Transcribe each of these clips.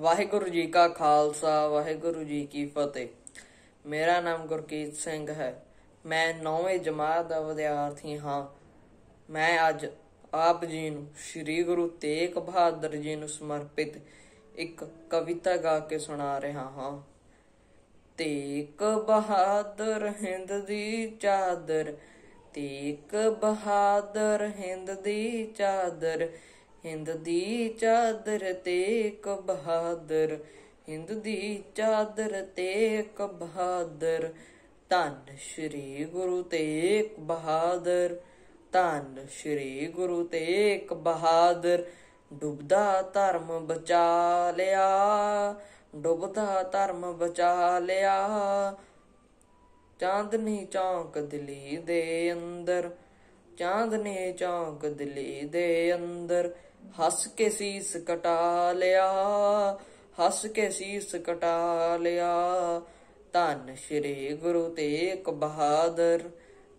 ਵਾਹਿਗੁਰੂ ਜੀ ਕਾ ਖਾਲਸਾ, ਵਾਹਿਗੁਰੂ ਜੀ ਕੀ ਫਤਿਹ। ਮੇਰਾ ਨਾਮ ਗੁਰਕੀਤ ਸਿੰਘ ਹੈ। ਮੈਂ 9ਵੀਂ ਜਮਾਤ ਦਾ ਵਿਦਿਆਰਥੀ ਹਾਂ। ਮੈਂ ਅੱਜ ਆਪ ਜੀ ਨੂੰ ਸ੍ਰੀ ਗੁਰੂ ਤੇਗ ਬਹਾਦਰ ਜੀ ਨੂੰ ਸਮਰਪਿਤ ਇੱਕ ਕਵਿਤਾ ਗਾ ਕੇ ਸੁਣਾ ਰਿਹਾ ਹਾਂ। ਤੇਗ ਬਹਾਦਰ ਹਿੰਦ ਦੀ ਚਾਦਰ, ਤੇਗ ਬਹਾਦਰ ਹਿੰਦ ਦੀ ਚਾਦਰ ਹਿੰਦ ਦੀ ਚਾਦਰ ਤੇਗ ਬਹਾਦਰ, ਹਿੰਦ ਦੀ ਚਾਦਰ ਤੇਗ ਬਹਾਦਰ। ਧੰਨ ਸ਼੍ਰੀ ਗੁਰੂ ਤੇਗ ਬਹਾਦਰ, ਧੰਨ ਸ਼੍ਰੀ ਗੁਰੂ ਤੇਗ ਬਹਾਦਰ। ਡੁੱਬਦਾ ਧਰਮ ਬਚਾ ਲਿਆ, ਡੁੱਬਦਾ ਧਰਮ ਬਚਾ ਲਿਆ। ਚਾਂਦਨੀ ਚੌਂਕ ਦਿੱਲੀ ਦੇ ਅੰਦਰ ਚਾਂਦਨੀ ਚੌਂਕ ਦਿੱਲੀ ਦੇ ਅੰਦਰ। ਹੱਸ ਕੇ ਸੀਸ ਕਟਾ ਲਿਆ, ਹੱਸ ਕੇ ਸੀਸ ਕਟਾ ਲਿਆ। ਧੰਨ ਸ਼੍ਰੀ ਗੁਰੂ ਤੇਗ ਬਹਾਦਰ,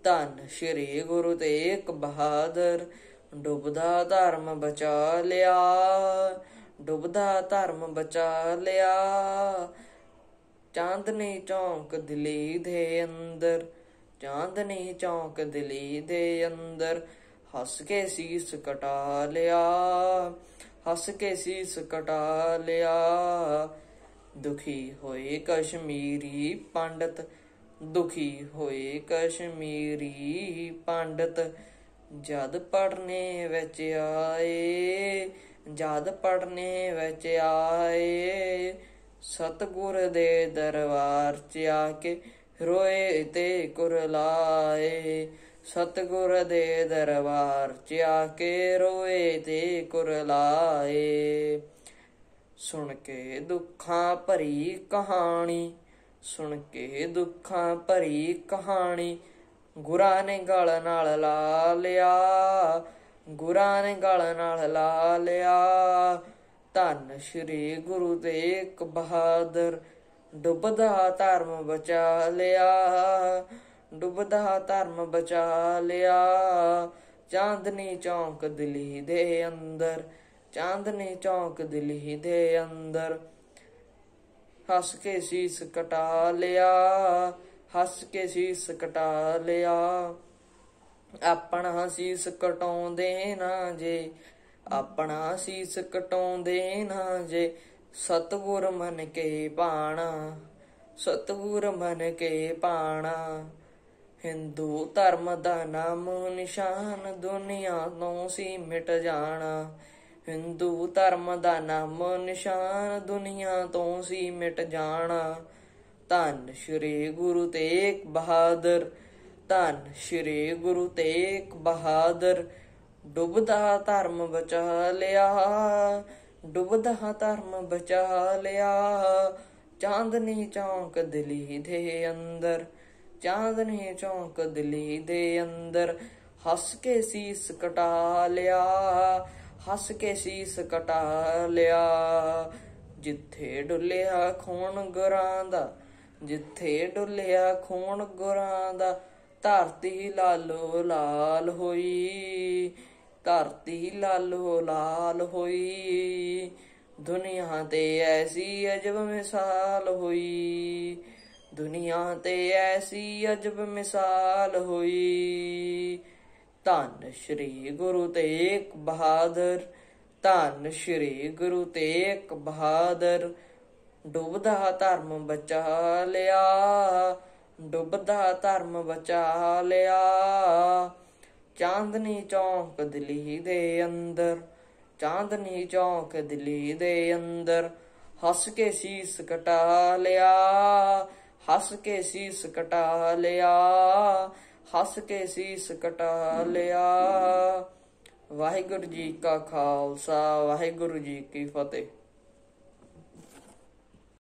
ਧੰਨ ਸ਼੍ਰੀ ਗੁਰੂ ਤੇਗ ਬਹਾਦਰ, ਡੁੱਬਦਾ ਧਰਮ ਬਚਾ ਲਿਆ, ਡੁੱਬਦਾ ਧਰਮ ਬਚਾ ਲਿਆ। ਚਾਂਦਨੀ ਚੌਂਕ ਦਿੱਲੀ ਦੇ ਅੰਦਰ, ਚਾਂਦਨੀ ਚੌਂਕ ਦਿੱਲੀ ਦੇ ਅੰਦਰ ਹੱਸ ਕੇ ਸੀਸ ਕਟਾ ਲਿਆ, ਹੱਸ ਕੇ ਸੀਸ ਕਟਾ ਲਿਆ। ਦੁਖੀ ਹੋਏ ਕਸ਼ਮੀਰੀ ਪੰਡਤ, ਦੁਖੀ ਹੋਏ ਕਸ਼ਮੀਰੀ ਪੰਡਤ, ਜਦ ਪੜਨੇ ਵਿੱਚ ਆਏ, ਜਦ ਪੜਨੇ ਵਿੱਚ ਆਏ, ਸਤਗੁਰ ਦੇ ਦਰਬਾਰ 'ਚ ਆ ਕੇ ਰੋਏ ਤੇ ਕੁਰਲਾਏ। ਸਤਗੁਰ ਦੇ ਦਰਬਾਰ 'ਚ ਆ ਕੇ ਰੋਏ ਤੇ ਕੁਰਲਾਏ ਸੁਣ ਕੇ ਦੁੱਖਾਂ ਭਰੀ ਕਹਾਣੀ, ਸੁਣ ਕੇ ਦੁੱਖਾਂ ਭਰੀ ਕਹਾਣੀ, ਗੁਰਾਂ ਨੇ ਗਲ ਨਾਲ ਲਾ ਲਿਆ, ਗੁਰਾਂ ਨੇ ਗਲ ਨਾਲ ਲਾ ਲਿਆ। ਧੰਨ ਸ਼੍ਰੀ ਗੁਰੂ ਤੇਗ ਬਹਾਦਰ, ਡੁੱਬਦਾ ਧਰਮ ਬਚਾ ਲਿਆ। ਡੁੱਬਦਾ ਧਰਮ ਬਚਾ ਲਿਆ। ਚਾਂਦਨੀ ਚੌਂਕ ਦਿੱਲੀ ਦੇ ਅੰਦਰ, ਚਾਂਦਨੀ ਚੌਂਕ ਦਿੱਲੀ ਦੇ ਅੰਦਰ। ਹੱਸ ਕੇ ਸੀਸ ਕਟਾ ਲਿਆ, ਹੱਸ ਕੇ ਸੀਸ ਕਟਾ ਲਿਆ। ਆਪਣਾ ਸੀਸ ਕਟਾਉਂਦੇ ਨਾ ਜੇ, ਆਪਣਾ ਸੀਸ ਕਟਾਉਂਦੇ ਨਾ ਜੇ, ਸਤਗੁਰ ਮਨ ਕੇ ਪਾਣਾ, ਸਤਗੁਰ ਮਨ ਕੇ ਪਾਣਾ। ਹਿੰਦੂ ਧਰਮ ਦਾ ਨਾਮ ਨਿਸ਼ਾਨ ਦੁਨੀਆ ਤੋਂ ਸੀ ਮਿਟ ਜਾਣਾ। ਹਿੰਦੂ ਧਰਮ ਦਾ ਨਾਮ ਨਿਸ਼ਾਨ ਦੁਨੀਆ ਤੋਂ ਸੀ ਮਿਟ ਜਾਣਾ। ਧੰਨ ਸ਼੍ਰੀ ਗੁਰੂ ਤੇਗ ਬਹਾਦਰ, ਧੰਨ ਸ਼੍ਰੀ ਗੁਰੂ ਤੇਗ ਬਹਾਦਰ, ਡੁੱਬਦਾ ਧਰਮ ਬਚਾ ਲਿਆ, ਡੁੱਬਦਾ ਧਰਮ ਬਚਾ ਲਿਆ। ਚਾਂਦਨੀ ਚੌਂਕ ਦਿੱਲੀ ਦੇ ਅੰਦਰ ਚਾਂਦਨੀ ਚੌਂਕ ਦਿੱਲੀ ਦੇ ਅੰਦਰ, ਹੱਸ ਕੇ ਸੀਸ ਕਟਾ ਲਿਆ, ਹੱਸ ਕੇ ਸੀਸ ਕਟਾ ਲਿਆ। ਜਿੱਥੇ ਡੁੱਲਿਆ ਖੂਨ ਗੁਰਾਂ ਦਾ, ਜਿੱਥੇ ਡੁੱਲਿਆ ਖੂਨ ਗੁਰਾਂ ਦਾ, ਧਰਤੀ ਲਾਲੋ ਲਾਲ ਹੋਈ, ਧਰਤੀ ਲਾਲੋ ਲਾਲ ਹੋਈ। ਦੁਨੀਆ ਤੇ ਐਸੀ ਅਜਬ ਮਿਸਾਲ ਹੋਈ ਦੁਨੀਆ ਤੇ ਐਸੀ ਅਜਬ ਮਿਸਾਲ ਹੋਈ। ਧੰਨ ਸ਼੍ਰੀ ਗੁਰੂ ਤੇਗ ਬਹਾਦਰ, ਧੰਨ ਸ਼੍ਰੀ ਗੁਰੂ ਤੇਗ ਬਹਾਦਰ। ਡੁੱਬਦਾ ਧਰਮ ਬਚਾ ਲਿਆ, ਡੁੱਬਦਾ ਧਰਮ ਬਚਾ ਲਿਆ। ਚਾਂਦਨੀ ਚੌਂਕ ਦਿੱਲੀ ਦੇ ਅੰਦਰ, ਚਾਂਦਨੀ ਚੌਂਕ ਦਿੱਲੀ ਦੇ ਅੰਦਰ। ਹੱਸ ਕੇ ਸੀਸ ਕਟਾ ਲਿਆ। ਹੱਸ ਕੇ ਸੀਸ ਕਟਾ ਲਿਆ, ਹੱਸ ਕੇ ਸੀਸ ਕਟਾ ਲਿਆ। ਵਾਹਿਗੁਰੂ ਜੀ ਕਾ ਖਾਲਸਾ, ਵਾਹਿਗੁਰੂ ਜੀ ਕੀ ਫਤਿਹ।